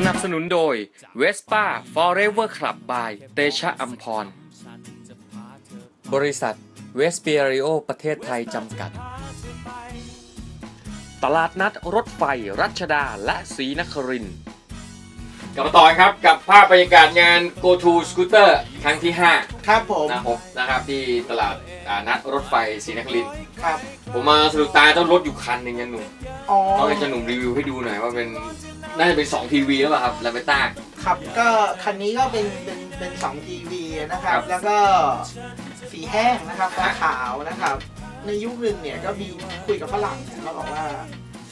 สนับสนุนโดย Vespa Forever Club by เตชะอัมพร บริษัทเวสเปียริโอประเทศไทยจำกัด ตลาดนัดรถไฟรัชดาและศรีนครินทร์กลับมาต่อครับกับภาพบรรยากาศงาน Go to Scooter ครั้งที่ครับผม5นะครับนะครับที่ตลาดอ่านัดรถไฟศรีนครินทร์ครับผมมาสะดุดตาเจ้ารถอยู่คันหนึ่งยังหนุ่มอ๋อ ต้องให้เจ้าหนุ่มรีวิวให้ดูหน่อยว่าเป็น น่าจะเป็น2ทีวีหรือเปล่าครับลาเบต้า ครับก็คันนี้ก็เป็นเป็นเป็นสองทีวีนะครัครับ บ แล้วก็สีแห้งนะครับฟ้าขาวนะครับ ในยุคหนึ่งเนี่ยก็มีคุยกับฝรั่งเนี่ยเขาบอกว่า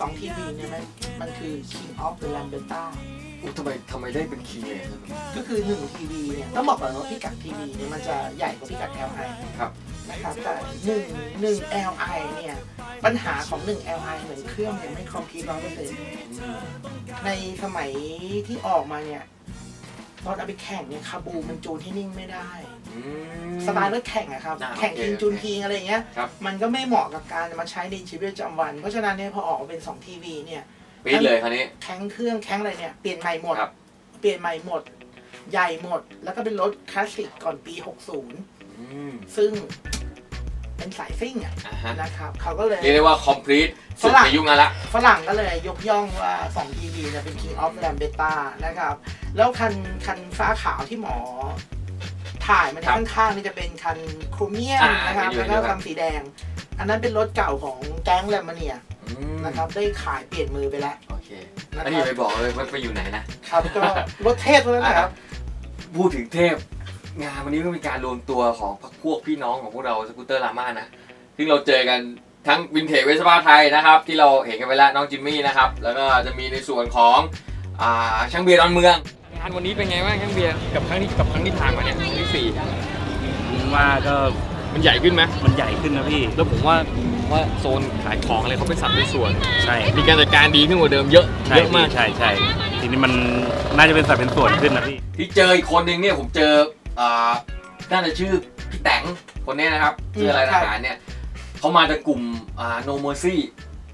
สองทีวีเนี่ยมันมันคือ king of the lambetta อุ๊ยทำไมทำไมได้เป็นคีย์เลยครับก็คือหนึ่งทีวีเนี่ยต้องบอกก่อนว่าพิกัดทีวีเนี่ยมันจะใหญ่กว่าพิกัด LI ครับนะครับแต่หนึ่งหนึ่ง LI เนี่ยปัญหาของหนึ่ง LI เหมือนเครื่องยังไม่คอมพิวร้อยเปอร์เซ็นต์ในสมัยที่ออกมาเนี่ยตอนเอาไปแข่งเนี่ยคาบูมันจูนที่นิ่งไม่ได้อืมสไตล์รถแข่งอะครับอ่าแข่งโอเคคิงจูนคิงอะไรอย่างเงี้ยครับมันก็ไม่เหมาะกับการมาใช้ในชีวิตประจำวัน เพราะฉะนั้นเนี่ยพอออกมาเป็น 2 ทีวีเนี่ย ปีดเลยคราวนี้ แข้งเครื่องแข้งอะไรเนี่ยเปลี่ยนใหม่หมด ครับ เปลี่ยนใหม่หมด ใหญ่หมด แล้วก็เป็นรถคลาสสิกก่อนปี 60 อืมซึ่งเป็นสายซิ่งอะอ่าฮะนะครับ เขาก็เลย เรียกได้ว่า complete สุดฝรั่งในยุคนั้นละ ฝรั่งก็เลยยกย่องว่า2 TV เนี่ยเป็น King of Lambetta นะครับ แล้วคันคันฟ้าขาวที่หมอถ่ายมันครับข้างๆนี่จะเป็นคันโครเมียมอ่านะครับ เห็นอยู่แล้วก็เห็นอยู่ครับคันสีแดง อันนั้นเป็นรถเก่าของแก๊งแลมมาเนียอืม นะครับได้ขายเปลี่ยนมือไปแล้ว โอเคนะอันคนี้รับไปบอกเลยว่าไปอยู่ไหนนะครับก็รถเทพเท่านั้นนะครับ พูดถึงเทพ งานวันนี้ก็มีการรวมตัวของพรรคพวกพี่น้องของพวกเรา Scooter Rama นะซึ่งเราเจอกันทั้ง Vintage Vespa Thai นะครับ ที่เราเห็นกันไปแล้วน้องจิมมี่นะครับ แล้วก็จะมีในส่วนของอ่าช่างเบียร์ดอนเมือง งานวันนี้เป็นไงบ้างช่างเบียร์กับครั้งที่กับครั้งที่ผ่านมาเนี่ยครั้งที่สี่ผมว่าก็มันใหญ่ขึ้นไหมมันใหญ่ขึ้นนะพี่ แล้วผมว่า ว่าโซนขายของอะไรเขาเป็นสัดเป็นส่วน ใช่ มีการจัดการดีขึ้นกว่าเดิมเยอะใช่เยอะมาก ใช่ใช่ทีนี้มันน่าจะเป็นสัดเป็นส่วนขึ้นนะพี่ที่เจออีกคนหนึ่งเนี่ยผมเจออ่าน่าจะชื่อพี่แตงคนเนี้ยนะครับอืมชื่ออะไรครัทบหารเนี่ยเขามาจากกลุ่มอ่า no mercy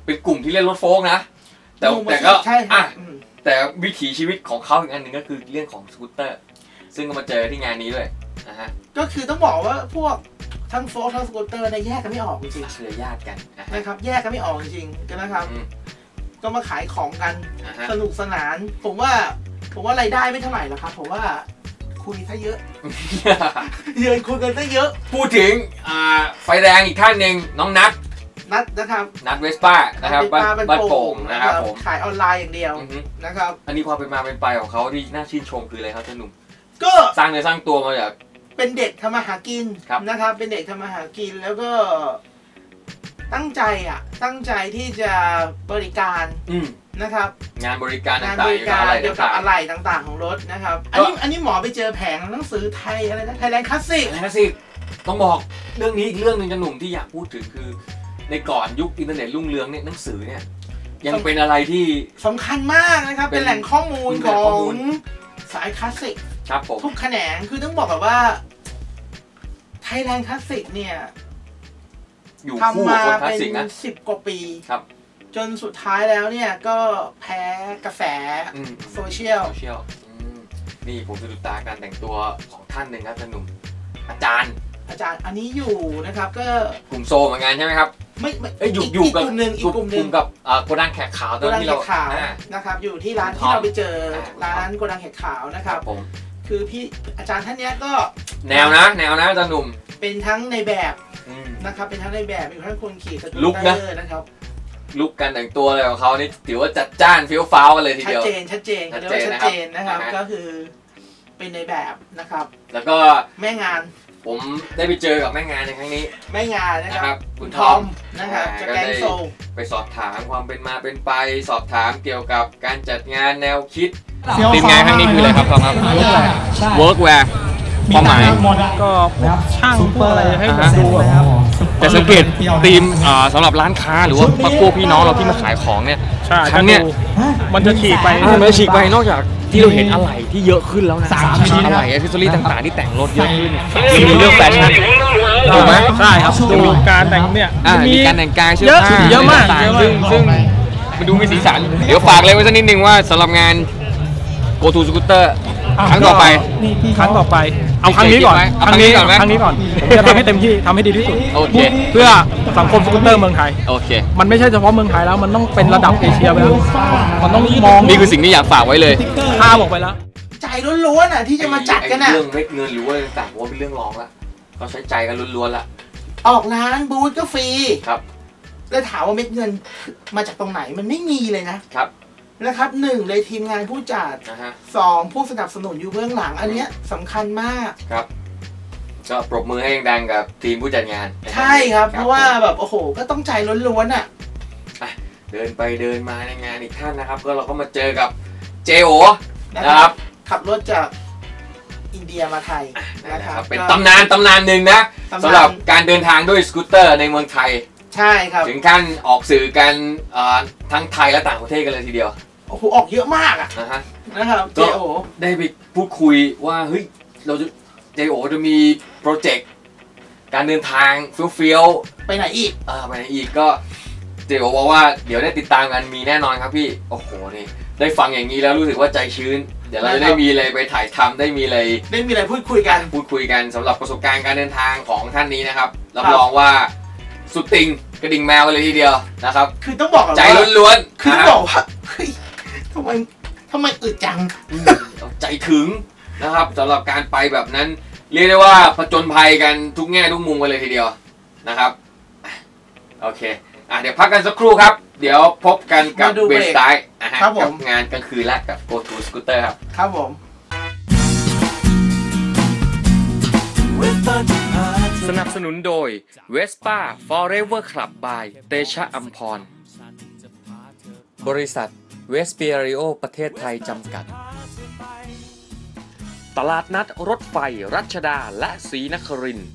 เป็นกลุ่มที่เล่นรถโฟล์กนะแต่ดูมาแต่ก็ใช่ครัอะบอืมแต่วิถีชีวิตของเขาอีกอันหนึ่งก็คือเรื่องของสกูตเตอร์ ซึ่งก็มาเจอที่งานนี้ด้วยนะฮะก็คือต้องบอกว่าพวก ทั้งโฟล์ทั้งสกูตเตอร์เนี่ยแยกกันไม่ออกจริงเครือญาติกันนะๆนะครับ แยกกันไม่ออกจริงๆนะครับ อืมก็มาขายของกันนะฮะสนุกสนาน ผมว่า ผมว่ารายได้ไม่เท่าไหร่หรอกครับ ผมว่าคุยซะเยอะ เยินคุยกันซะเยอะ พูดถึงอ่าไฟแดงอีกท่านหนึ่งน้องนัทนัดนะครับนัทเวสป้านะครับบ้านเป็นบ้านโป่งนะครับบผมขายออนไลน์อย่างเดียวอือฮึนะครับ อันนี้ความเป็นมาเป็นไปของเขาที่น่าชื่นชมคืออะไรครับท่านหนุ่มก็สร้างเนื้อสร้างตัวมาจาก เป็นเด็กทำมาหากินครับ นะครับ เป็นเด็กทำมาหากินแล้วก็ตั้งใจอะ ตั้งใจที่จะบริการอืมนะครับ งานบริการงานบริการต่างๆอะไรเกี่ยวกับต่างอะไรต่างๆของรถนะครับ อันนี้อันนี้หมอไปเจอแผงหนังสือไทยอะไรนะ Thailand Classic ๆอะไรนะสิต้องบอกเรื่องนี้อีกเรื่องหนึ่งจะหนุ่มที่อยากพูดถึงคือ ในก่อนยุคอินเทอร์เน็ตรุ่งเรืองเนี่ยหนังสือเนี่ย ยังเป็นอะไรที่ สำคัญมากนะครับ เป็นเป็นแหล่งข้อมูลเป็นแหขล่งอข้อมูงลสายคลาสสิก ครับผม ทุกแขนงคือต้องบอกแบบว่าไทยแลนด์คลาสสิกเนี่ยอยู่คู่ทำกับมาคนคลาสเป็นสิกนะ สิบกว่าปี ครับ จนสุดท้ายแล้วเนี่ยก็แพ้กระแสอืมโซเชียล โซเชียลอืมนี่ผมสะดุดตาการแต่งตัวของท่านหนึ่งครับท่านหนุ่ม อาจารย์อาจารย์อันนี้อยู่นะครับก็กลุ่มโซเหมือนกันใช่ไหมครับไม่ไม่เอ้ยอยู่กอยู่อีกกับกลุ่มหนึ่งอีกกลุ่มหนึ่งกับอ่าโกดังแขกขาวตโกอนดังที่เห็เราดขาวอ่า นะครับ อยู่ที่ร้านครัที่บเราไปเจออ่าร้านโกดังเห็ดขาวนะคครัรับบผม คือพี่อาจารย์ท่านเนี้ยก็แนวนะ แนวนะอาจารย์หนุ่มเป็นทั้งในแบบอืม นะครับ เป็นทั้งในแบบเป็นทั้งคนขี่สกูตลุคนะเตอร์นะครับ ลุกการแต่งตัวอะไรของเขานี่ถือว่าจัดจ้านเฟี้ยวฟ้าวกันเลยทีชัดเดียว เจนชัดเจนชัเขาดเรียกเจนว่าชัดเจนนะครับ นะครับ ก็คือเป็นในแบบนะครับ แล้วก็แม่งานผมได้ไปเจอกับแม่งานในครั้งนี้ แม่งานนะนะคครัรับบคุณทอมทอมนะครับอ่าจากก็แกงได้ โซลไปสอบถามความเป็นมาเป็นไป สอบถามเกี่ยวกับการจัดงานแนวคิด ทีมงานครั้งนี้คืออะไรครับทอมครับ workwear ความหมายก็พวกช่างพวกอะไรให้อ่าฮะดูแบบแต่สังเกตธีมอ่าสำหรับร้านค้าหรือว่าพวกพี่น้องเราที่มาขายของเนี่ยใช่ครั้งเนี้ยมันจะฉีกไปอ่ามันจะฉีกไปนอกจากที่เราเห็นอะไหล่ที่เยอะขึ้นแล้วนะสามชิ้นอะไหล่อ c เซสซอรี่ต่างๆที่แต่งรถเยอะขึ้นยังมีเรื่องแฟชั่นถูกไหมใช่ครับจะมีการแต่งเนี่ยอ่าจะมีการแต่งกายเสื้อเยอะผ้าเยอะมากต่างเยอะๆมากซึ่งซึ่งมันดูมีสีสันเดี๋ยวฝากเลยไว้สักนิดนึงว่าสำหรับงาน Go to Scooter ครั้งต่อไป ครั้งต่อไป เอาครั้งนี้ก่อนเอาครั้งนี้ครั้งนี้ก่อนไหมครั้งนี้ก่อนผมจะทำให้เต็มที่ทำให้ดีที่สุด โอเค เพื่อสังคมสกูตเตอร์เมืองไทย โอเค มันไม่ใช่เฉพาะเมืองไทยแล้ว มันต้องเป็นระดับเอเชียไปแล้ว มันต้องมอง นี่คือสิ่งที่อยากฝากไว้เลยข้ามออกไปแล้ว ใจล้วนๆอะที่จะมาจัดกันไอ้อะ เรื่องเม็ดเงินหรือว่าต่างๆว่าเป็นเรื่องรองละเขาใช้ใจกันล้วนๆละ ออกร้านบูธก็ฟรี ครับ แล้วถามว่าเม็ดเงินมาจากตรงไหน มันไม่มีเลยนะครับ นะครับหนึ่งเลยทีมงานผู้จัดนะฮะสองผู้สนับสนุนอยู่เบื้องหลัง อันเนี้ยสำคัญมาก ครับก็ปรบมือให้ดังๆกับทีมผู้จัดงานนะใช่ครับ เพราะว่าผมแบบโอ้โห ก็ต้องใจล้วนๆอะ เดินไปเดินมาในงานอีกท่านนะครับ ก็เราก็มาเจอกับเจโอนะนะคครัรับบขับรถจากอินเดียมาไทยนะนะคครัรับบเป็นก็ตำนานตำนานหนึ่งนะตำนานสำหรับการเดินทางด้วยสกูตเตอร์ในเมืองไทย ใช่ครับ ถึงขั้นออกสื่อกันเอ่อทั้งไทยและต่างประเทศกันเลยทีเดียว โอ้โหออกเยอะมากอะนะฮะนะครับเจก็โอได้ไปพูดคุยว่าเฮ้ยเราจะเจโอจะมีโปรเจกต์การเดินทางเฟี้ยวๆไปไหนอีกเออไปไหนอีกก็เจโอบอกว่าเดี๋ยวได้ติดตามกันมีแน่นอนครับพี่โอ้โหนี่ได้ฟังอย่างนี้แล้วรู้สึกว่าใจชื้น เดี๋ยวเราจะได้มีอะไรไปถ่ายทำได้มีอะไร ได้มีอะไรพูดคุยกัน พูดคุยกันสำหรับประสบการณ์การเดินทางของท่านนี้นะครับรับครับรองว่าสุดติงกระดิ่งแมวกันเลยทีเดียวนะครับ คือต้องบอกก่อนใจว่าล้วนคือนะต้องฮะบอกว่าเฮ้ย ทำไมทำไมอึดจัง อืมใจถึงนะครับสำหรับการไปแบบนั้น เรียกได้ว่าผจญภัยกันทุกแง่ทุกมุมกันเลยทีเดียวนะครับโอเคอะเดี๋ยวพักกันสักครู่ครับ เดี๋ยวพบกันกับมาดูเบเบรสกไตล์นะฮะครับผม กับงานกลางคืนและกับ Go to Scooter ครับ ครับผม สนับสนุนโดย Vespa Forever Club by เตชะอัมพร บริษัท เวสเปียริโอประเทศไทยจำกัด ตลาดนัดรถไฟรัชดาและศรีนครินทร์